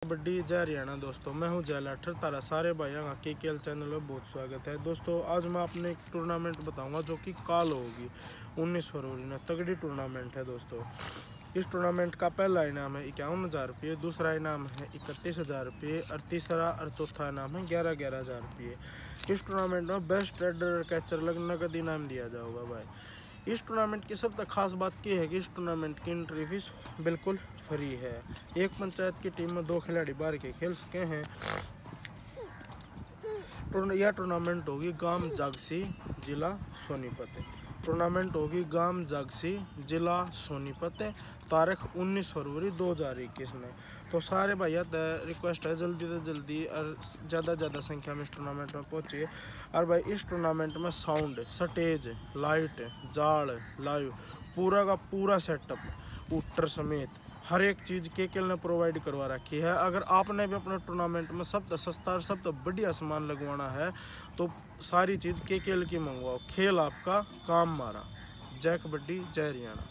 कबड्डी जय हरियाणा दोस्तों। मैं हूँ जय लाठर तारा सारे भाइयों का के के चैनल में बहुत स्वागत है। दोस्तों, आज मैं आपने एक टूर्नामेंट बताऊँगा जो कि काल होगी 19 फरवरी में तगड़ी टूर्नामेंट है दोस्तों। इस टूर्नामेंट का पहला इनाम है इक्यावन हज़ार रुपये, दूसरा इनाम है इकतीस हज़ार रुपये और तीसरा और चौथा इनाम है ग्यारह ग्यारह हज़ार रुपये। इस टूर्नामेंट में बेस्ट रेडर कैचर लग नगद इनाम दिया जाएगा भाई। इस टूर्नामेंट की सबसे खास बात यह है कि इस टूर्नामेंट की एंट्री फ़ीस बिल्कुल फ्री है। एक पंचायत की टीम में दो खिलाड़ी बाहर के खेल सके हैं। यह टूर्नामेंट होगी गाँव जागसी, जिला सोनीपत। टूर्नामेंट होगी गाँव जागसी, जिला सोनीपत, तारीख 19 फरवरी 2021 में। तो सारे भाई भैया रिक्वेस्ट है, जल्दी से जल्दी और ज़्यादा ज़्यादा संख्या में इस टूर्नामेंट में पहुँचिए। और भाई, इस टूर्नामेंट में साउंड स्टेज लाइट जाल लाइव पूरा का पूरा सेटअप ऊटर समेत। हर एक चीज़ के केल ने प्रोवाइड करवा रखी है। अगर आपने भी अपने टूर्नामेंट में सब सस्ता और सब बढ़िया सामान लगवाना है तो सारी चीज़ के केल की मंगवाओ। खेल आपका काम मारा। जय कबड्डी जय हरियाणा।